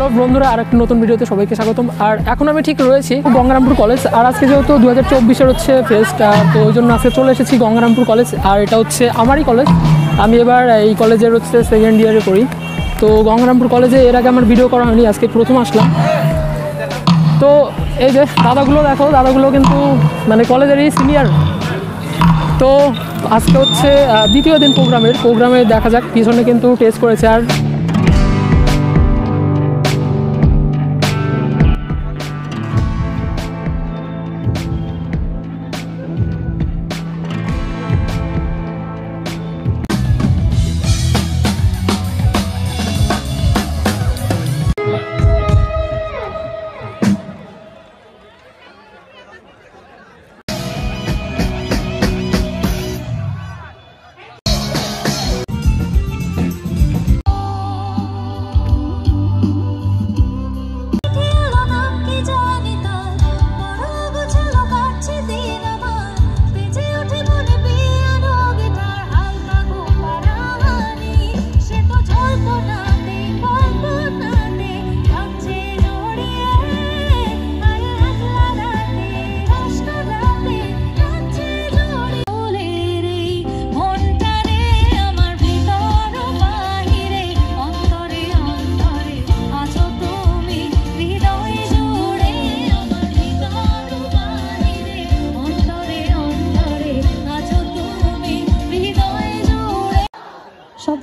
Hello বন্ধুরা আর একটা নতুন ভিডিওতে সবাইকে স্বাগতম। আর এখন আমি ঠিক রয়েছি গঙ্গারামপুর কলেজ, আর আজকে যেহেতু দু হাজার চব্বিশের হচ্ছে ফেস্ট তো ওই জন্য আজকে চলে এসেছি গঙ্গারামপুর কলেজ, আর এটা হচ্ছে আমারই কলেজ। আমি এবার এই কলেজের হচ্ছে সেকেন্ড ইয়ারে পড়ি। তো গঙ্গারামপুর কলেজে এর আগে আমার ভিডিও করা হয়নি, আজকে প্রথম আসলাম। তো এই যে দাদাগুলো দেখো, দাদাগুলো কিন্তু মানে কলেজেরই সিনিয়র তো আজকে হচ্ছে দ্বিতীয় দিন প্রোগ্রামের প্রোগ্রামে দেখা যাক, পিছনে কিন্তু টেস্ট করেছে। আর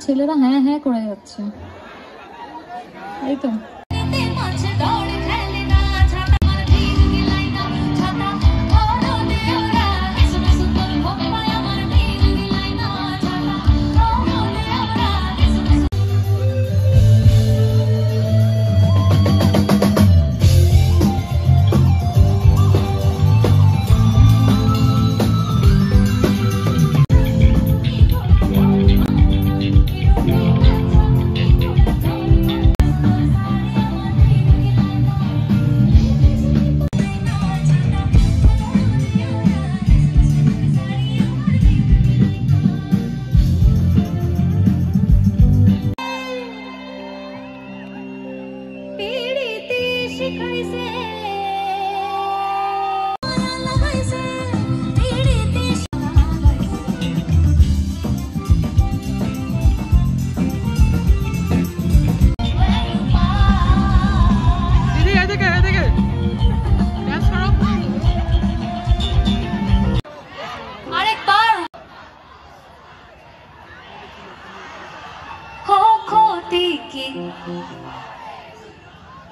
ছেলেরা হ্যাঁ হ্যাঁ করে যাচ্ছে। এই তো।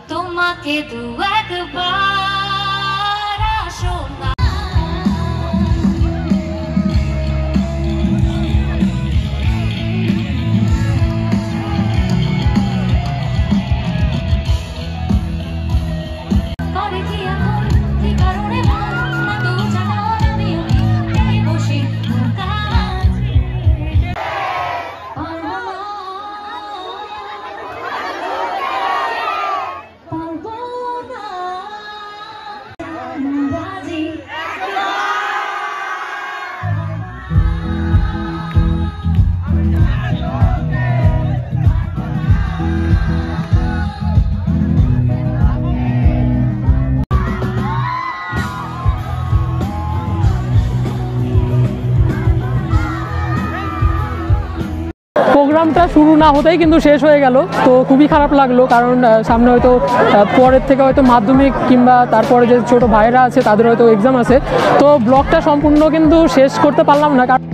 তোমাকে দু একবার আসো প্রোগ্রামটা শুরু না হতেই কিন্তু শেষ হয়ে গেল। তো খুবই খারাপ লাগল কারণ সামনে হয়তো পরের থেকে হয়তো মাধ্যমিক কিংবা তারপরে যে ছোট ভাইরা আছে, তাদের হয়তো এক্সাম আছে। তো ব্লগটা সম্পূর্ণ কিন্তু শেষ করতে পারলাম না কারণ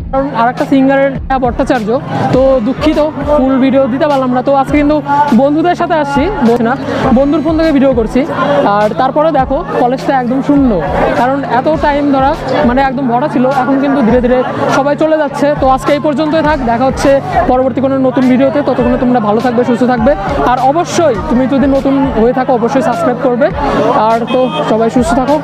আর একটা সিঙ্গারের ভট্টাচার্য, তো দুঃখিত ফুল ভিডিও দিতে পারলাম না। তো আজকে কিন্তু বন্ধুদের সাথে আসছি না বন্ধুর ফোন থেকে ভিডিও করছি। আর তারপরে দেখো কলেজটা একদম শূন্য। কারণ এত টাইম ধরা মানে একদম ভরা ছিল, এখন কিন্তু ধীরে ধীরে সবাই চলে যাচ্ছে। তো আজকে এই পর্যন্তই থাক, দেখা হচ্ছে পরবর্তী কোনো নতুন ভিডিওতে ততক্ষণে তোমরা ভালো থাকবে, সুস্থ থাকবে। আর অবশ্যই, তুমি যদি নতুন হয়ে থাকো, অবশ্যই সাবস্ক্রাইব করবে। আর তো সবাই সুস্থ থাকো।